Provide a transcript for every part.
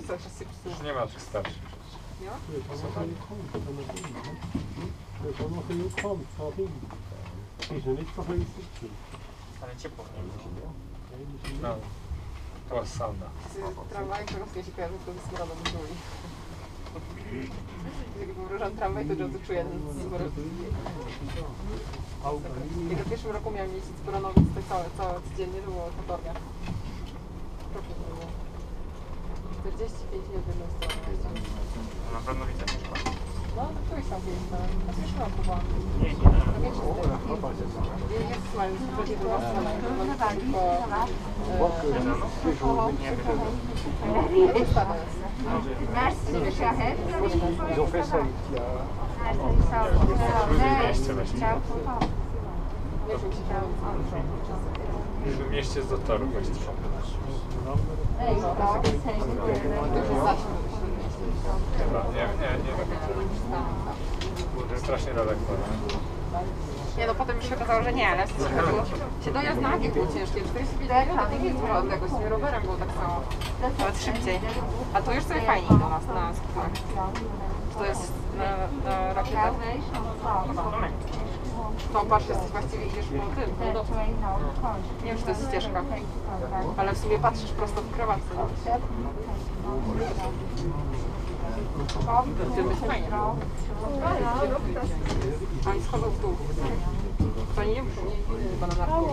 się psuł. Już nie ma tych starszych. Nie? Ale ciepło w nim było. No. To była sauna. Z tramwaju, którego sobie się kojarzy, to z smrodem żuli. Jak wyruszam tramwaj, to ten smród. Jak w pierwszym roku miałam jeździć z Boronowic, to całe, całe codziennie to było katorga. Roku to było. 45 minut w jedną stronę. jeździłam. Na pewno widzę mieszka. No, to któryś tam wyjeżdżałem. A to już mam próba. Nie, nie, nie. No większy z tego. Nie, jest mają zupełnie drugą stronę. To mam tylko... E, nie, ustawa jest. Merci, Shahid. Ils ont fait ça il y a W mieście właśnie. W mieście z do toru właśnie. To już zaś. Chyba. Nie, nie, nie. Strasznie daleko. nie? Nie no, potem mi się okazało, że nie, ale się chodziło, się dojazd na Agie było ciężkie, 45 minut to nie jest dużo odległość, z rowerem było tak samo, nawet szybciej. A tu już sobie fajnie do nas na skuterach. To jest na, na rakietach. To patrz, jesteś właściwie idziesz po tym, po. Nie wiem, czy to jest ścieżka, ale w sumie patrzysz prosto w krawatce. To jest fajnie. Oni schodzą w dół. To nie muszą, nie,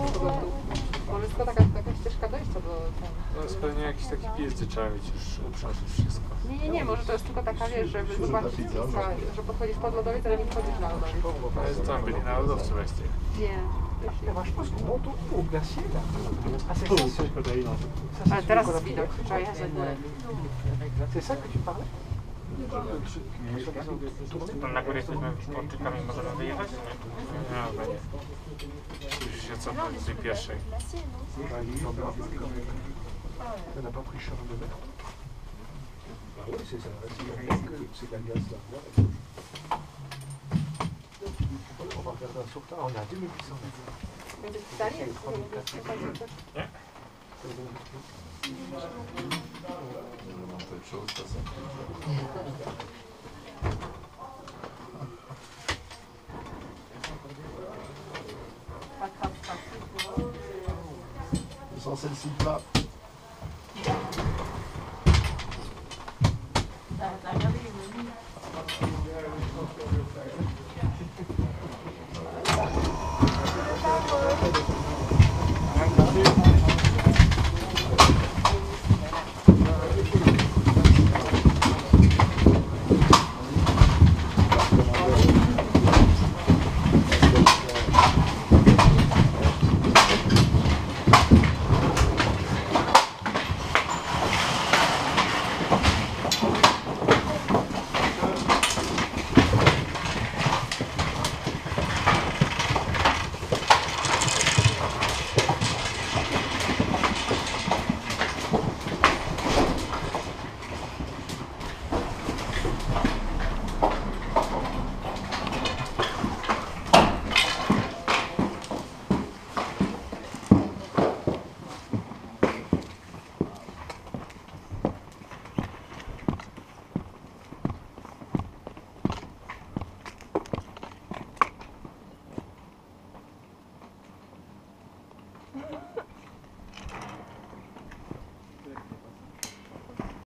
nie dół. Tylko taka, taka ścieżka dojścia do ten. To jest pewnie jakiś taki pizdy trzeba mieć już uprzątnąć wszystko. Nie, nie, nie, może to jest tylko taka, wiesz, żeby zobaczyć, co- że podchodzisz pod lodowiec, ale nie wchodzisz na lodowiec. Ale tam byli na lodowcu właściwie. Nie. Ah, c'est ça, c'est- ça, c'est Ale teraz jest widok, trzeba jechać na górę. C'est ça que tu parlais Tam na górę jesteśmy portykami, możemy wyjechać? Nie? Nie, co pan n'a pas pris Charles de Mer. Ah oui, c'est ça. C'est la glace. On va regarder sur tard. On est à On a un peu de choses, ça, ça. Sans celle-ci plat.